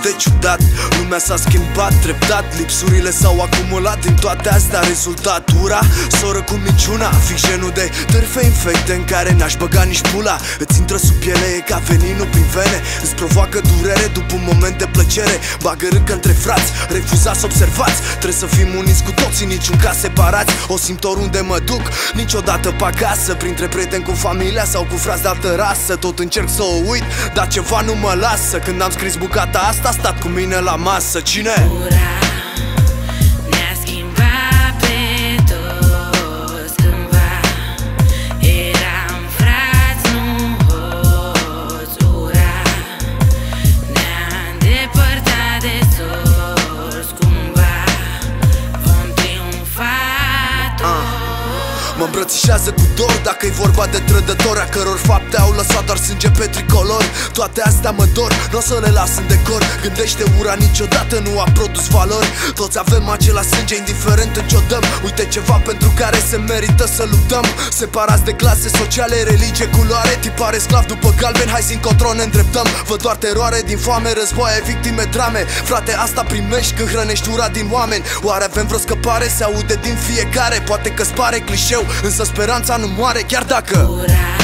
cât de ciudat. Lumea s-a schimbat treptat Lipsurile s-au acumulat din toate astea. Rezultat ura, soră cu minciuna Fix genul de târfe infecte în care n-aș băga nici pula Îți intră sub piele, e ca veninul prin vene. Îți provoacă durere după un moment de plăcere. Bagă râcă între frați, refuzați observați. Trebuie să fim uniți cu toții, niciun caz separați. O simt oriunde mă duc, niciodată pe acasă. Printre prieteni cu familia sau cu frați de altă rasă Tot încerc să o uit, dar ceva nu mă lasă. Când am scris bucata asta, a stat cu mine la masă Cine? Ura îmbrățișează cu dor dacă e vorba de trădători A căror fapte au lăsat doar sânge pe tricolor. Toate astea mă dor, nu o să le las în decor. Gândește ura niciodată nu a produs valori. Toți avem același sânge indiferent în ce-o dăm. Uite ceva pentru care se merită să luptăm. Separați de clase sociale, religie, culoare Tipare sclav după galben, hai să încotro ne îndreptăm. Văd doar teroare din foame, războaie, victime, drame. Frate, asta primești când hrănești ura din oameni. Oare avem vreo scăpare? Se aude din fiecare. Poate că pare clișeu Însă speranța nu moare chiar dacă Ura